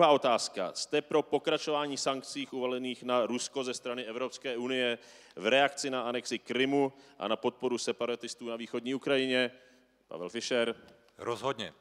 Druhá otázka. Jste pro pokračování sankcí uvalených na Rusko ze strany Evropské unie v reakci na anexi Krymu a na podporu separatistů na východní Ukrajině? Pavel Fischer. Rozhodně.